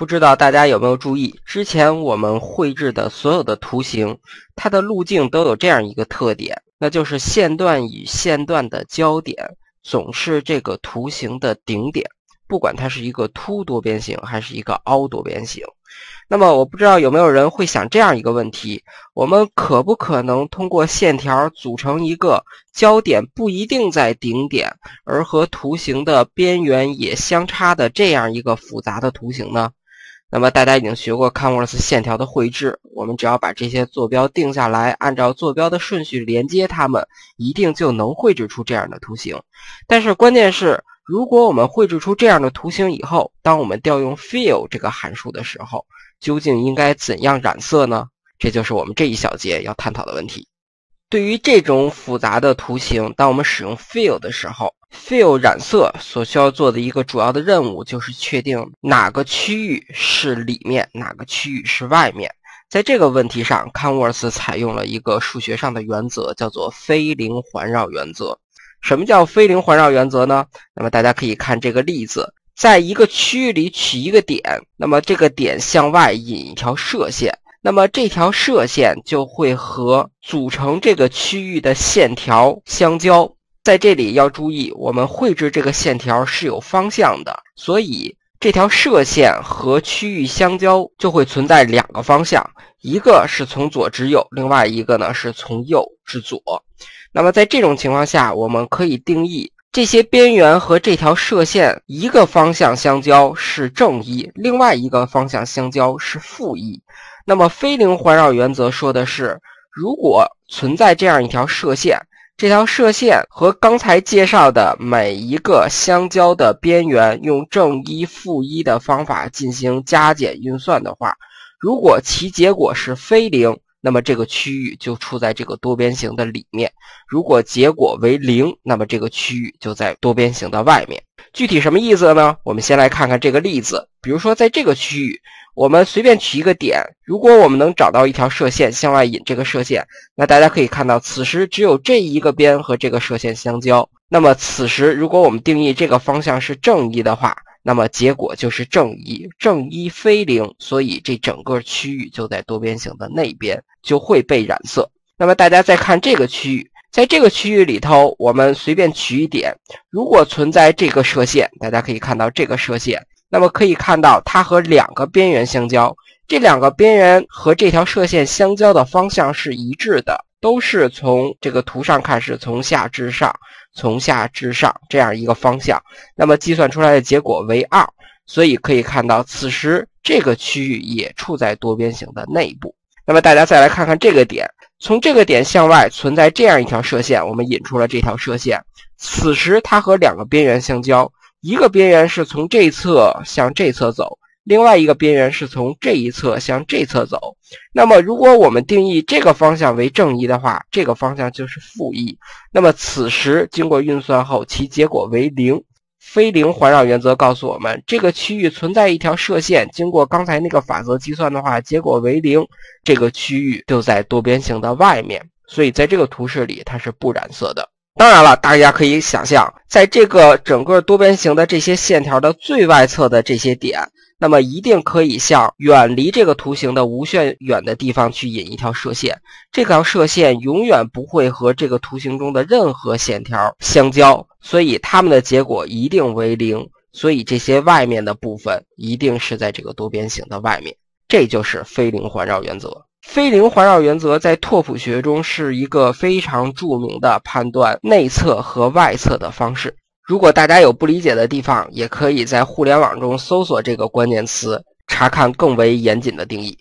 不知道大家有没有注意，之前我们绘制的所有的图形，它的路径都有这样一个特点，那就是线段与线段的交点总是这个图形的顶点，不管它是一个凸多边形还是一个凹多边形。那么我不知道有没有人会想这样一个问题：我们可不可能通过线条组成一个交点不一定在顶点，而和图形的边缘也相差的这样一个复杂的图形呢？那么大家已经学过 Canvas 线条的绘制，我们只要把这些坐标定下来，按照坐标的顺序连接它们，一定就能绘制出这样的图形。但是关键是，如果我们绘制出这样的图形以后，当我们调用 Fill 这个函数的时候，究竟应该怎样染色呢？这就是我们这一小节要探讨的问题。对于这种复杂的图形，当我们使用 Fill 的时候，Fill 染色所需要做的一个主要的任务就是确定哪个区域是里面，哪个区域是外面。在这个问题上，Converse 采用了一个数学上的原则，叫做非零环绕原则。什么叫非零环绕原则呢？那么大家可以看这个例子。在一个区域里取一个点，那么这个点向外引一条射线，那么这条射线就会和组成这个区域的线条相交。在这里要注意，我们绘制这个线条是有方向的，所以这条射线和区域相交就会存在两个方向，一个是从左至右，另外一个呢是从右至左。那么在这种情况下，我们可以定义。这些边缘和这条射线一个方向相交是正一，另外一个方向相交是负一。那么非零环绕原则说的是，如果存在这样一条射线，这条射线和刚才介绍的每一个相交的边缘用正一、负一的方法进行加减运算的话，如果其结果是非零。那么这个区域就处在这个多边形的里面。如果结果为零，那么这个区域就在多边形的外面。具体什么意思呢？我们先来看看这个例子。比如说，在这个区域，我们随便取一个点，如果我们能找到一条射线向外引这个射线，那大家可以看到，此时只有这一个边和这个射线相交。那么此时，如果我们定义这个方向是正一的话，那么结果就是正一，正一非零，所以这整个区域就在多边形的那边，就会被染色。那么大家再看这个区域，在这个区域里头，我们随便取一点，如果存在这个射线，大家可以看到这个射线，那么可以看到它和两个边缘相交，这两个边缘和这条射线相交的方向是一致的。都是从这个图上看是从下至上，从下至上这样一个方向，那么计算出来的结果为二，所以可以看到此时这个区域也处在多边形的内部。那么大家再来看看这个点，从这个点向外存在这样一条射线，我们引出了这条射线，此时它和两个边缘相交，一个边缘是从这侧向这侧走。另外一个边缘是从这一侧向这侧走，那么如果我们定义这个方向为正一的话，这个方向就是负一。那么此时经过运算后，其结果为零。非零环绕原则告诉我们，这个区域存在一条射线，经过刚才那个法则计算的话，结果为零。这个区域就在多边形的外面，所以在这个图示里它是不染色的。当然了，大家可以想象，在这个整个多边形的这些线条的最外侧的这些点。那么一定可以向远离这个图形的无限远的地方去引一条射线，这条射线永远不会和这个图形中的任何线条相交，所以它们的结果一定为零。所以这些外面的部分一定是在这个多边形的外面，这就是非零环绕原则。非零环绕原则在拓扑学中是一个非常著名的判断内侧和外侧的方式。如果大家有不理解的地方，也可以在互联网中搜索这个关键词，查看更为严谨的定义。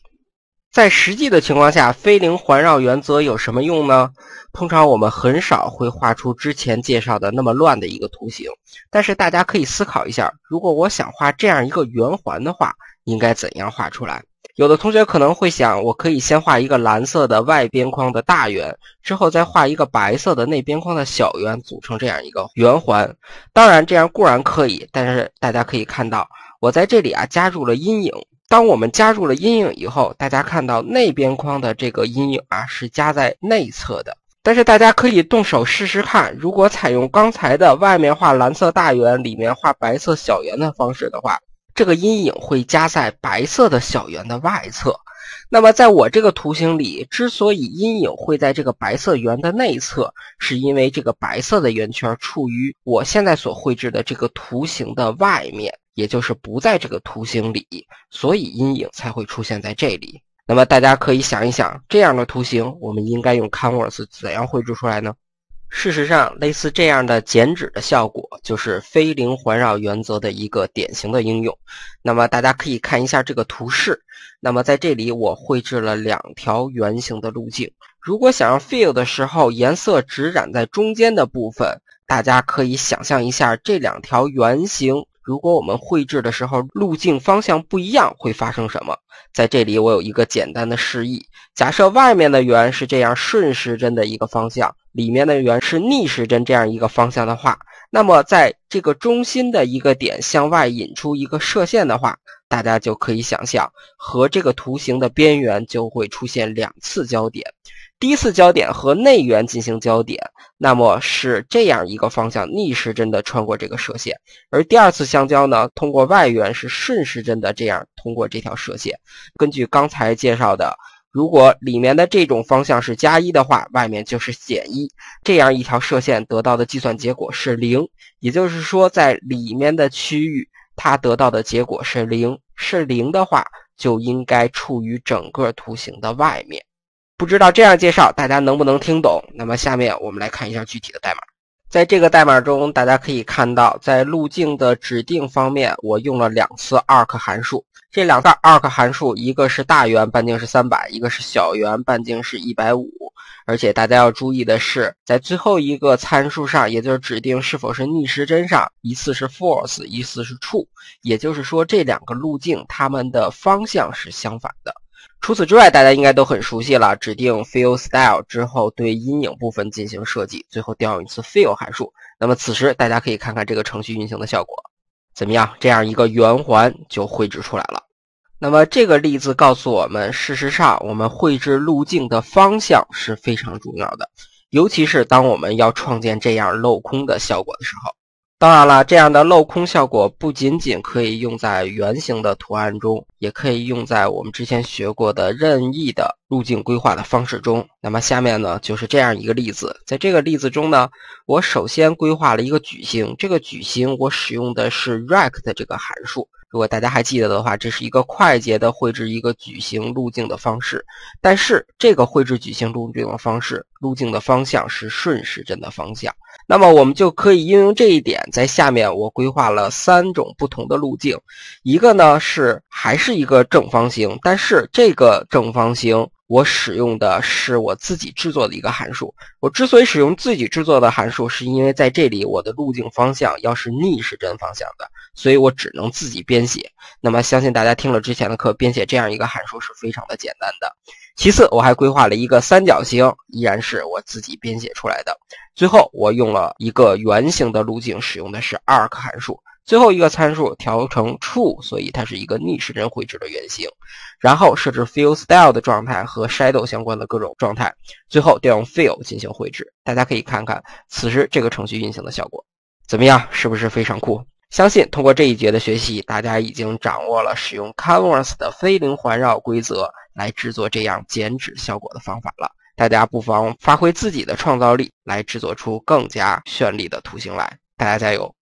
在实际的情况下，非零环绕原则有什么用呢？通常我们很少会画出之前介绍的那么乱的一个图形，但是大家可以思考一下，如果我想画这样一个圆环的话，应该怎样画出来？有的同学可能会想，我可以先画一个蓝色的外边框的大圆，之后再画一个白色的内边框的小圆，组成这样一个圆环。当然，这样固然可以，但是大家可以看到，我在这里啊加入了阴影。当我们加入了阴影以后，大家看到内边框的这个阴影啊是加在内侧的。但是大家可以动手试试看，如果采用刚才的外面画蓝色大圆，里面画白色小圆的方式的话。这个阴影会加在白色的小圆的外侧。那么，在我这个图形里，之所以阴影会在这个白色圆的内侧，是因为这个白色的圆圈处于我现在所绘制的这个图形的外面，也就是不在这个图形里，所以阴影才会出现在这里。那么，大家可以想一想，这样的图形，我们应该用 Canvas 怎样绘制出来呢？事实上，类似这样的剪纸的效果，就是非零环绕原则的一个典型的应用。那么大家可以看一下这个图示。那么在这里，我绘制了两条圆形的路径。如果想让 fill 的时候颜色只染在中间的部分，大家可以想象一下这两条圆形，如果我们绘制的时候路径方向不一样，会发生什么？在这里，我有一个简单的示意。假设外面的圆是这样顺时针的一个方向。里面的圆是逆时针这样一个方向的话，那么在这个中心的一个点向外引出一个射线的话，大家就可以想象和这个图形的边缘就会出现两次交点。第一次交点和内缘进行交点，那么是这样一个方向逆时针的穿过这个射线，而第二次相交呢，通过外缘是顺时针的这样通过这条射线。根据刚才介绍的。如果里面的这种方向是加一的话，外面就是减一，这样一条射线得到的计算结果是零。也就是说，在里面的区域，它得到的结果是零。是零的话，就应该处于整个图形的外面。不知道这样介绍大家能不能听懂？那么下面我们来看一下具体的代码。在这个代码中，大家可以看到，在路径的指定方面，我用了两次 arc 函数。这两个 arc 函数，一个是大圆半径是三百，一个是小圆半径是一百五。而且大家要注意的是，在最后一个参数上，也就是指定是否是逆时针上，一次是 false，一次是 true。也就是说，这两个路径它们的方向是相反的。除此之外，大家应该都很熟悉了，指定 fill style 之后，对阴影部分进行设计，最后调用一次 fill 函数。那么此时大家可以看看这个程序运行的效果。怎么样？这样一个圆环就绘制出来了。那么这个例子告诉我们，事实上我们绘制路径的方向是非常重要的，尤其是当我们要创建这样镂空的效果的时候。当然了，这样的镂空效果不仅仅可以用在圆形的图案中，也可以用在我们之前学过的任意的路径规划的方式中。那么下面呢，就是这样一个例子。在这个例子中呢，我首先规划了一个矩形，这个矩形我使用的是 rect 这个函数。如果大家还记得的话，这是一个快捷的绘制一个矩形路径的方式。但是这个绘制矩形路径的方式，路径的方向是顺时针的方向。那么我们就可以应用这一点，在下面我规划了三种不同的路径。一个呢是还是一个正方形，但是这个正方形。我使用的是我自己制作的一个函数。我之所以使用自己制作的函数，是因为在这里我的路径方向要是逆时针方向的，所以我只能自己编写。那么，相信大家听了之前的课，编写这样一个函数是非常的简单的。其次，我还规划了一个三角形，依然是我自己编写出来的。最后，我用了一个圆形的路径，使用的是 arc 函数。最后一个参数调成 true，所以它是一个逆时针绘制的圆形。然后设置 fill style 的状态和 shadow 相关的各种状态。最后调用 fill 进行绘制。大家可以看看此时这个程序运行的效果怎么样？是不是非常酷？相信通过这一节的学习，大家已经掌握了使用 Canvas 的非零环绕规则来制作这样剪纸效果的方法了。大家不妨发挥自己的创造力，来制作出更加绚丽的图形来。大家加油！